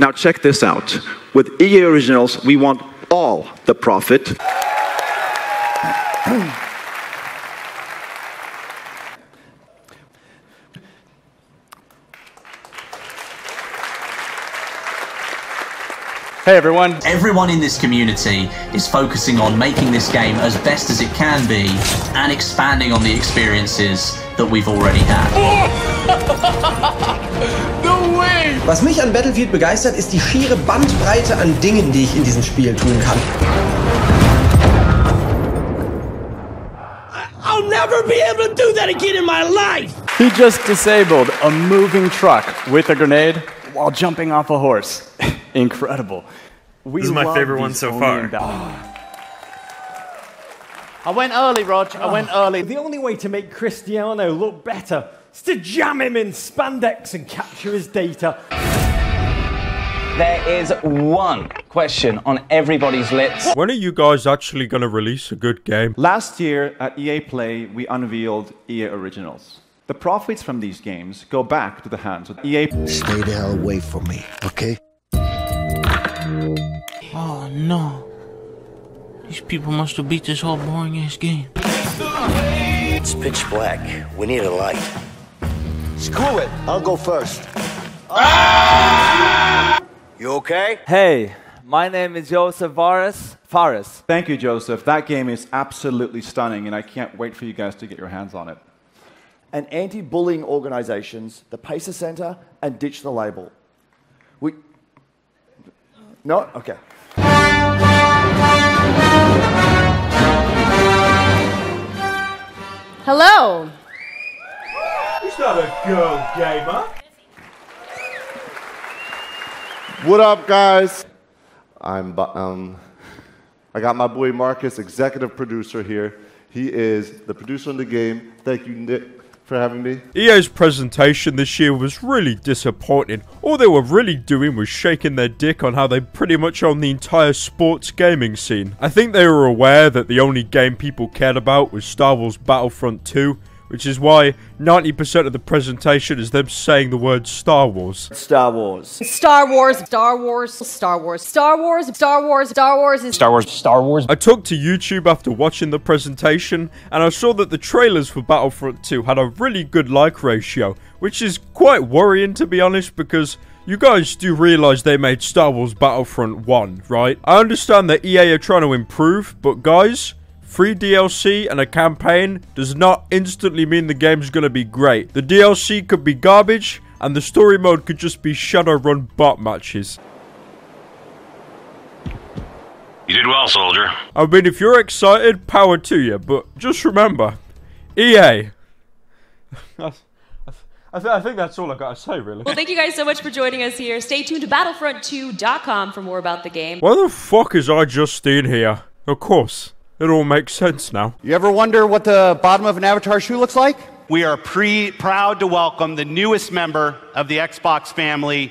Now check this out. With EA Originals, we want all the profit. Hey everyone. Everyone in this community is focusing on making this game as best as it can be and expanding on the experiences that we've already had. Was mich an Battlefield begeistert, ist die schiere Bandbreite an Dingen, die ich in diesem Spiel tun kann. I'll never be able to do that again in my life! He just disabled a moving truck with a grenade while jumping off a horse. Incredible. We this is my favorite one so far. I went early, Rog. I went early. The only way to make Cristiano look better is to jam him in spandex and capture his data. There is one question on everybody's lips. When are you guys actually going to release a good game? Last year at EA Play, we unveiled EA Originals. The profits from these games go back to the hands of EA. Stay the hell away from me, okay? Oh no. These people must have beat this whole boring ass game. It's pitch black. We need a light. Screw it. I'll go first. Ah! You okay? Hey, my name is Joseph Fares. Fares. Thank you, Joseph. That game is absolutely stunning, and I can't wait for you guys to get your hands on it. And anti bullying organizations, the Pacer Center, and Ditch the Label. We, no? Okay. Hello. He's not a girl gamer. What up, guys? I'm um, I got my boy Marcus, executive producer here. He is the producer on the game. Thank you, Nick, for having me. EA's presentation this year was really disappointing. All they were really doing was shaking their dick on how they pretty much own the entire sports gaming scene. I think they were aware that the only game people cared about was Star Wars Battlefront 2, which is why 90% of the presentation is them saying the word Star Wars. Star Wars. Star Wars. Star Wars. Star Wars. Star Wars. Star Wars. Star Wars. Star Wars. Star Wars. I took to YouTube after watching the presentation and I saw that the trailers for Battlefront 2 had a really good like ratio, which is quite worrying to be honest because you guys do realize they made Star Wars Battlefront 1, right? I understand that EA are trying to improve, but guys, Free DLC and a campaign does not instantly mean the game's gonna be great. The DLC could be garbage, and the story mode could just be Shadowrun bot matches. You did well, soldier. I mean, if you're excited, power to you, but just remember, EA. I, th I, think that's all I gotta say, really. Well, thank you guys so much for joining us here. Stay tuned to Battlefront2.com for more about the game. Why the fuck is iJustine here? Of course. It all makes sense now. You ever wonder what the bottom of an Avatar shoe looks like? We are pre- proud to welcome the newest member of the Xbox family,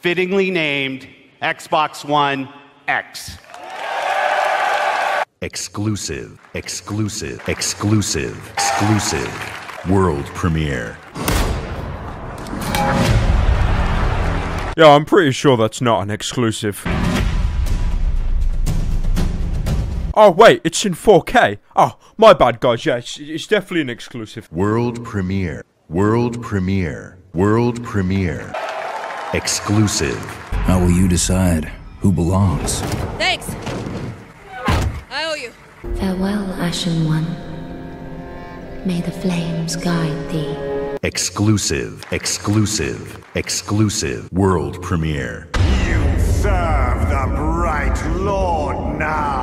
fittingly named Xbox One X. Exclusive, exclusive, exclusive, exclusive. World premiere. Yeah, I'm pretty sure that's not an exclusive. Oh, wait, it's in 4K. Oh, my bad, guys. Yeah, it's, it's definitely an exclusive. World premiere. World premiere. World premiere. Exclusive. How will you decide who belongs? Thanks. I owe you. Farewell, Ashen One. May the flames guide thee. Exclusive. Exclusive. Exclusive. World premiere. You serve the bright Lord now.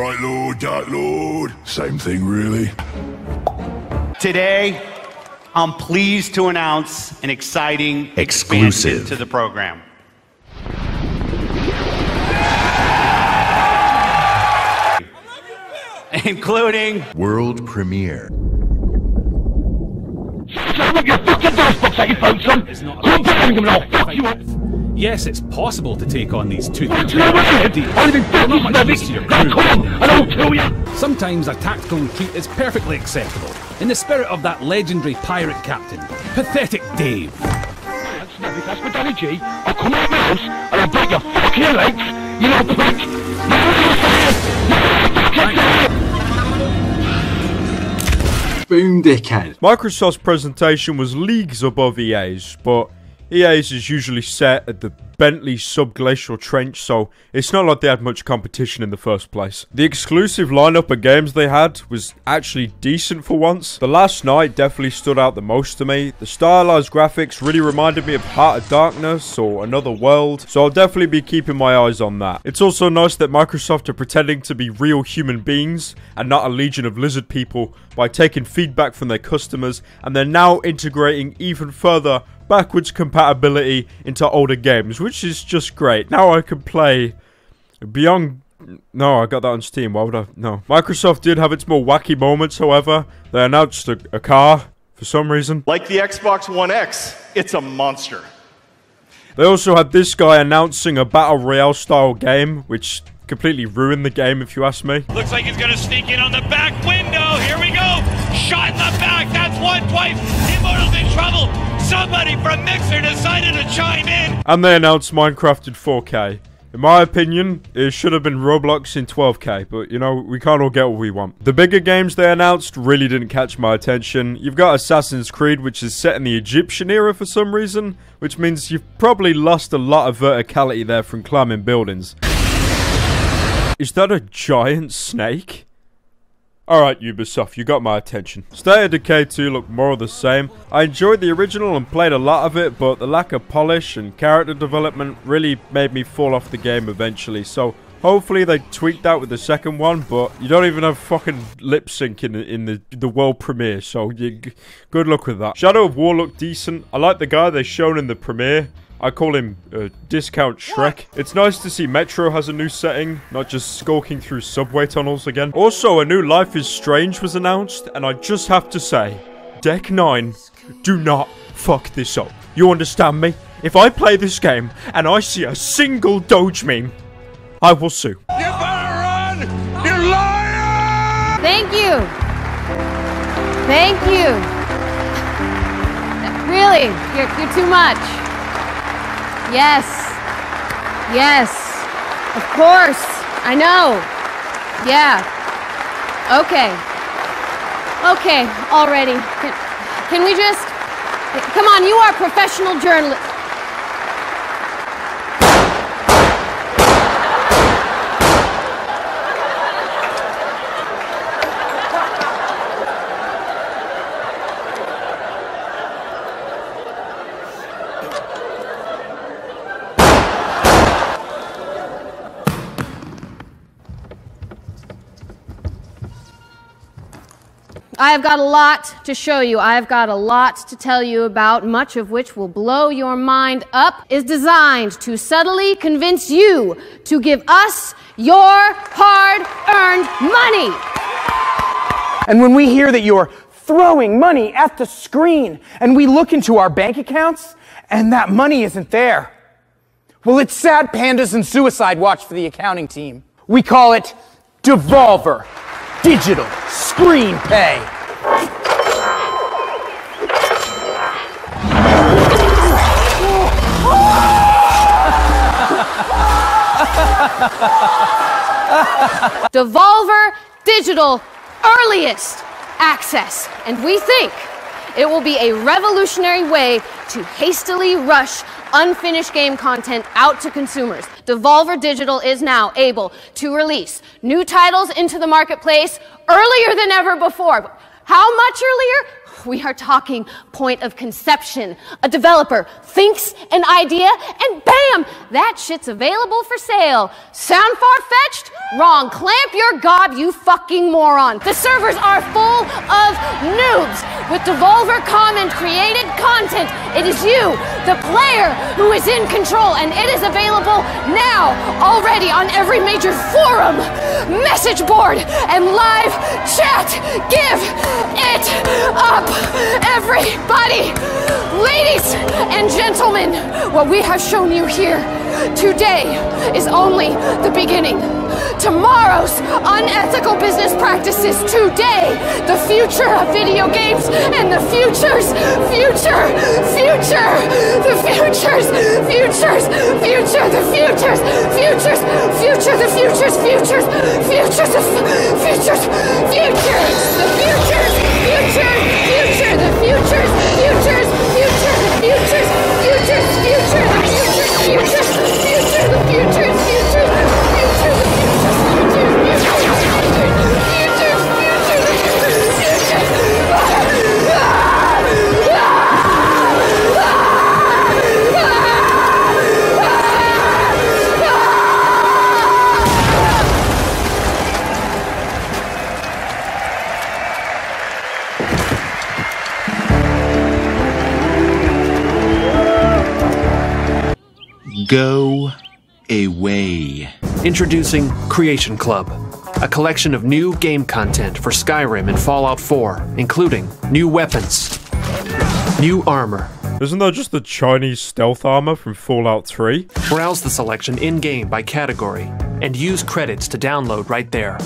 right lord, dark lord. Same thing, really. Today, I'm pleased to announce an exciting exclusive to the program. including world premiere. Shut up your fucking dust box, I phone, son! Go bang him now! Fuck you! Yes, it's possible to take on these two things. Sometimes a tactical retreat is perfectly acceptable. in the spirit of that legendary pirate captain, Pathetic Dave. That's If that's for Danny G, I'll come out my house and I'll break your fucking legs. You know the back. Boom dickhead. Microsoft's presentation was leagues above EA's, but EA's is usually set at the Bentley subglacial trench, so it's not like they had much competition in the first place. The exclusive lineup of games they had was actually decent for once. The Last Night definitely stood out the most to me. The stylized graphics really reminded me of Heart of Darkness or Another World, so I'll definitely be keeping my eyes on that. It's also nice that Microsoft are pretending to be real human beings and not a legion of lizard people by taking feedback from their customers and they're now integrating even further backwards compatibility into older games, which is just great. Now I can play Beyond. No, I got that on Steam. Why would I? No. Microsoft did have its more wacky moments, however. They announced a, a car for some reason. Like the Xbox One X, it's a monster. They also had this guy announcing a Battle Royale style game, which completely ruined the game if you ask me. Looks like he's gonna sneak in on the back window. Here we go. Shot in the back. That's one twice. Immortal's in trouble. Somebody from Mixer decided to chime in. And they announced Minecraft in 4K. In my opinion, it should have been Roblox in 12k, but you know, we can't all get what we want. The bigger games they announced really didn't catch my attention. You've got Assassin's Creed, which is set in the Egyptian era for some reason, which means you've probably lost a lot of verticality there from climbing buildings. Is that a giant snake? Alright Ubisoft, you got my attention. State of Decay 2 looked more of the same. I enjoyed the original and played a lot of it, but the lack of polish and character development really made me fall off the game eventually, so hopefully they tweaked that with the second one, but you don't even have fucking lip sync in the, in the, the world premiere, so you, good luck with that. Shadow of War looked decent. I like the guy they shown in the premiere. I call him uh, Discount Shrek. It's nice to see Metro has a new setting, not just skulking through subway tunnels again. Also, a new Life is Strange was announced, and I just have to say, Deck 9, do not fuck this up. You understand me? If I play this game and I see a single Doge meme, I will sue. You better run! You liar! Thank you. Thank you. Really, you're, you're too much. Yes. Yes. Of course. I know. Yeah. Okay. Okay, already. Can, can we just. Come on, you are professional journalist. I have got a lot to show you. I have got a lot to tell you about, much of which will blow your mind up, is designed to subtly convince you to give us your hard earned money. And when we hear that you're throwing money at the screen and we look into our bank accounts and that money isn't there, well, it's sad pandas and suicide watch for the accounting team. We call it Devolver Digital Screen Pay. Devolver Digital Earliest Access. And we think it will be a revolutionary way to hastily rush unfinished game content out to consumers. Devolver Digital is now able to release new titles into the marketplace earlier than ever before. How much earlier? We are talking point of conception. A developer thinks an idea and bam, that shit's available for sale. Sound far fetched? Wrong. Clamp your gob, you fucking moron. The servers are full of noobs with Devolver comment created content. It is you, the player, who is in control, and it is available now already on every major forum, message board, and live chat. Give it up, everybody! Ladies and gentlemen, what we have shown you here today is only the beginning. tomorrow's unethical business practices today. The future of video games and the future's future, future, the future's futures, future, the future's futures, future, the future's futures, futures, the f- futures, futures, the futures, future, future, the futures, futures, Go away. Introducing Creation Club, a collection of new game content for Skyrim and Fallout 4, including new weapons, new armor. Isn't that just the Chinese stealth armor from Fallout 3? Browse the selection in game by category and use credits to download right there.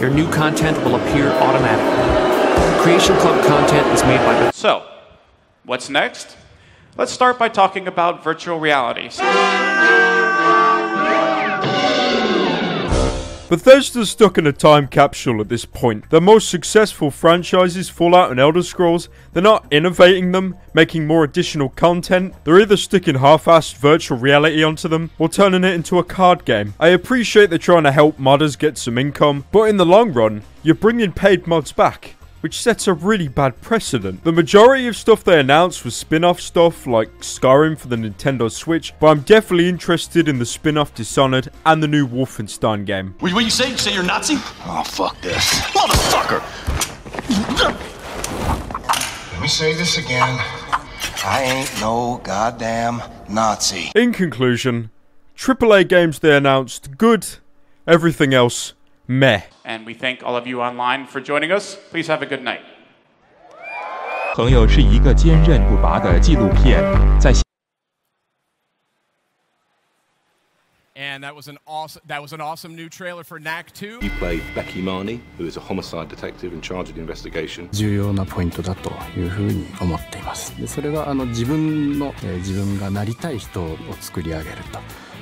Your new content will appear automatically. Creation Club content is made by So, what's next? Let's start by talking about virtual realities. Bethesda's stuck in a time capsule at this point. Their most successful franchises, Fallout and Elder Scrolls, they're not innovating them, making more additional content. They're either sticking half-assed virtual reality onto them, or turning it into a card game. I appreciate they're trying to help modders get some income, but in the long run, you're bringing paid mods back which sets a really bad precedent. The majority of stuff they announced was spin-off stuff like Skyrim for the Nintendo Switch, but I'm definitely interested in the spin-off Dishonored and the new Wolfenstein game. What, what you say? You say you're Nazi? Oh, fuck this. Motherfucker! Let me say this again. I ain't no goddamn Nazi. In conclusion, AAA games they announced, good. Everything else, meh. And we thank all of you online for joining us. Please have a good night. 朋友是一个坚韧不拔的纪录片，在。And that was an awesome that was an awesome new trailer for Knack 2. You play Becky Marney, who is a homicide detective in charge of the investigation. 重要なポイントだというふうに思っています。で、それはあの自分の、えー、自分がなりたい人を作り上げると。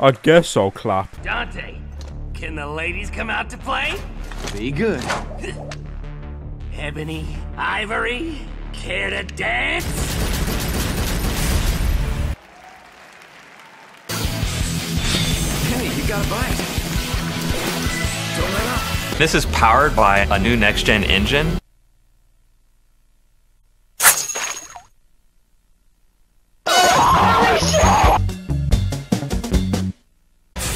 never been a better time to be a gamer. Thank you all, all our fans, all of you, for your support and for making PlayStation one of the most loved brands in the world. I guess I'll clap. Dante, can the ladies come out to play? Be good. Ebony, Ivory, care to dance? Hey, you got a bite. Don't let up. This is powered by a new next gen engine.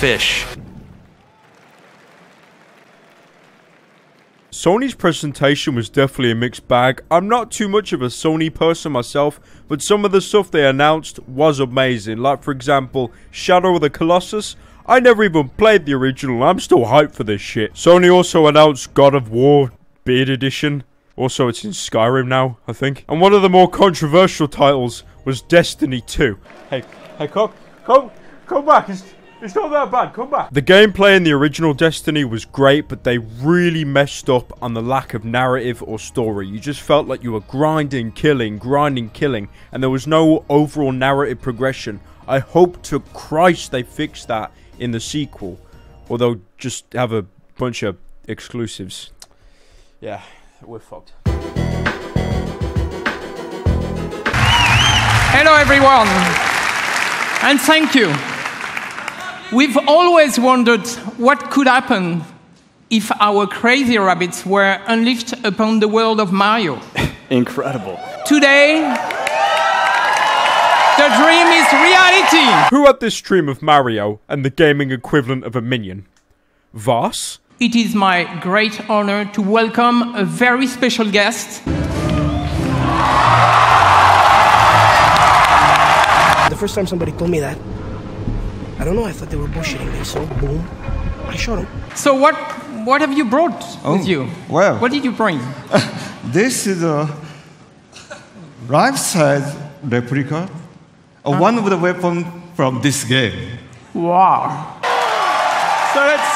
Fish. Sony's presentation was definitely a mixed bag. I'm not too much of a Sony person myself, but some of the stuff they announced was amazing. Like, for example, Shadow of the Colossus. I never even played the original, I'm still hyped for this shit. Sony also announced God of War Beard Edition. Also, it's in Skyrim now, I think. And one of the more controversial titles was Destiny 2. Hey, hey, come, come, come back. It's, it's not that bad. Come back. The gameplay in the original Destiny was great, but they really messed up on the lack of narrative or story. You just felt like you were grinding, killing, grinding, killing, and there was no overall narrative progression. I hope to Christ they fix that in the sequel, or they'll just have a bunch of exclusives. Yeah, we're fucked. Hello, everyone, and thank you. We've always wondered what could happen if our crazy rabbits were unleashed upon the world of Mario. Incredible. Today, the dream is reality. Who had this dream of Mario and the gaming equivalent of a minion? Voss? it is my great honor to welcome a very special guest. The first time somebody told me that, I don't know, I thought they were bullshitting me, so boom, I shot him. So what what have you brought Oh, with you? well. What did you bring? This is a life-size replica of one of the weapons from this game. Wow. So let's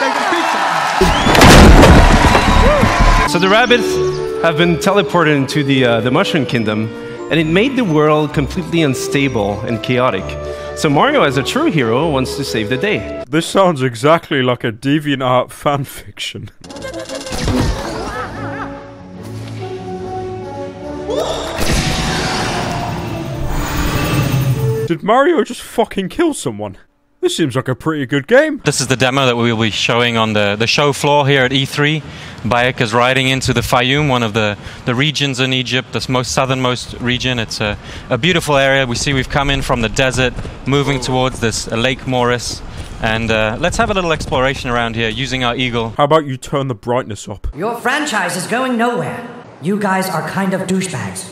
take a picture. So the rabbits have been teleported into the, uh, the Mushroom Kingdom, and it made the world completely unstable and chaotic. So Mario, as a true hero, wants to save the day. This sounds exactly like a DeviantArt fanfiction. Did Mario just fucking kill someone? This seems like a pretty good game. This is the demo that we will be showing on the, the show floor here at E3. Bayek is riding into the Fayoum, one of the, the regions in Egypt, the most southernmost region. It's a, a beautiful area. We see we've come in from the desert, moving towards this uh, Lake Moeris. And uh, let's have a little exploration around here using our eagle. How about you turn the brightness up? Your franchise is going nowhere. You guys are kind of douchebags.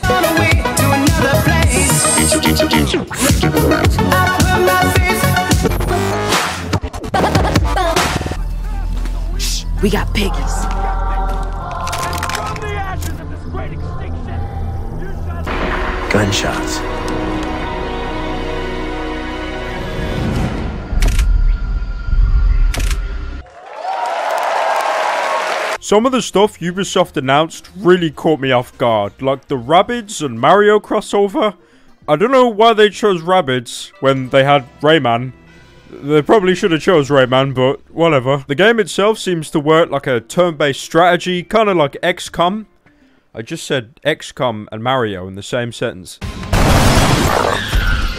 We got piggies. Gunshots. Some of the stuff Ubisoft announced really caught me off guard, like the Rabbids and Mario crossover. I don't know why they chose Rabbids when they had Rayman. They probably should have chose Rayman, but whatever. The game itself seems to work like a turn-based strategy, kind of like XCOM. I just said XCOM and Mario in the same sentence.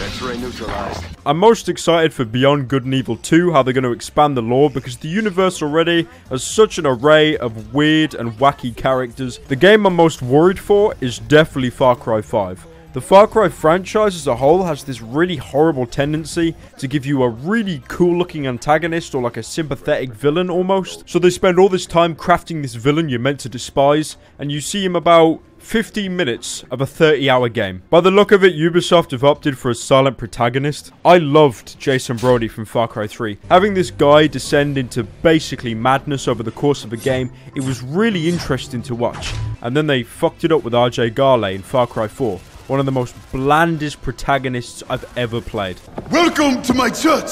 X-ray neutralized. I'm most excited for Beyond Good and Evil 2, how they're going to expand the lore, because the universe already has such an array of weird and wacky characters. The game I'm most worried for is definitely Far Cry 5. The Far Cry franchise as a whole has this really horrible tendency to give you a really cool looking antagonist or like a sympathetic villain almost. So they spend all this time crafting this villain you're meant to despise, and you see him about 15 minutes of a 30 hour game. By the look of it, Ubisoft have opted for a silent protagonist. I loved Jason Brody from Far Cry 3. Having this guy descend into basically madness over the course of a game, it was really interesting to watch. And then they fucked it up with Ajay Ghale in Far Cry 4. One of the most blandest protagonists I've ever played. Welcome to my church.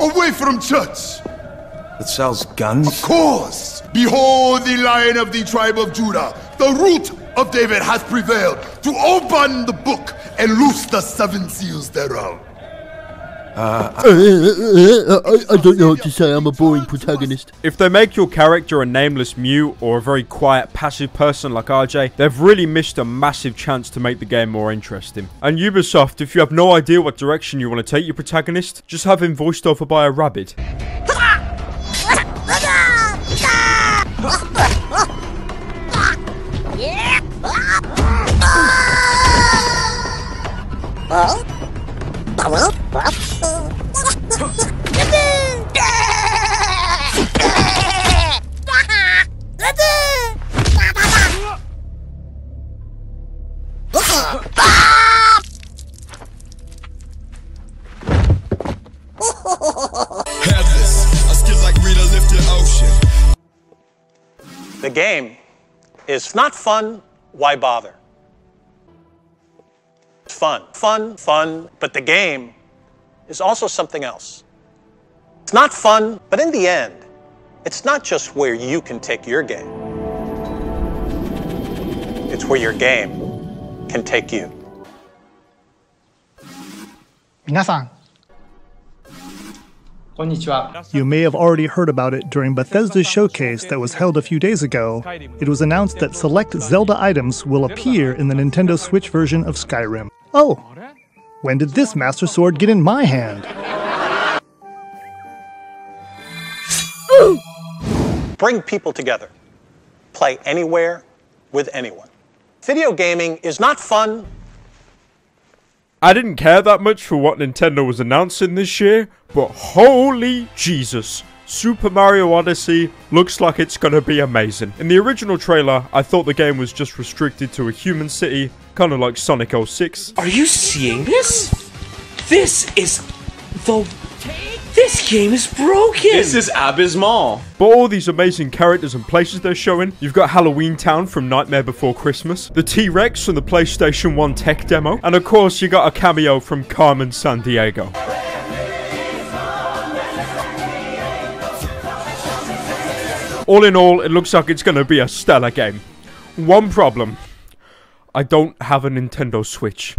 Away from church. That sells guns? Of course. Behold the lion of the tribe of Judah. The root of David hath prevailed to open the book and loose the seven seals thereof. Uh, I, I don't know what to say. I'm a boring protagonist. If they make your character a nameless mute or a very quiet, passive person like Ajay, they've really missed a massive chance to make the game more interesting. And Ubisoft, if you have no idea what direction you want to take your protagonist, just have him voiced over by a rabbit. Headless, The game is not fun, why bother? It's fun, fun, fun, but the game is also something else. It's not fun, but in the end, it's not just where you can take your game, it's where your game can take you. 皆さん、 You may have already heard about it during Bethesda's showcase that was held a few days ago. It was announced that select Zelda items will appear in the Nintendo Switch version of Skyrim. Oh, when did this Master Sword get in my hand? Bring people together. Play anywhere with anyone. Video gaming is not fun, I didn't care that much for what Nintendo was announcing this year, but holy Jesus. Super Mario Odyssey looks like it's gonna be amazing. In the original trailer, I thought the game was just restricted to a human city, kinda like Sonic 06. Are you seeing this? This is the. This game is broken! This is abysmal. But all these amazing characters and places they're showing, you've got Halloween Town from Nightmare Before Christmas, the T-Rex from the PlayStation 1 tech demo, and of course you got a cameo from Carmen Sandiego. All in all, it looks like it's going to be a stellar game. One problem. I don't have a Nintendo Switch.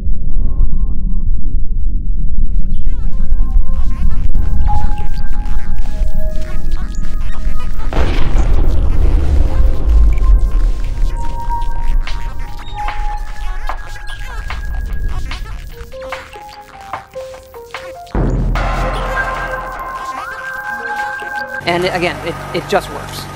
And again, it, it just works.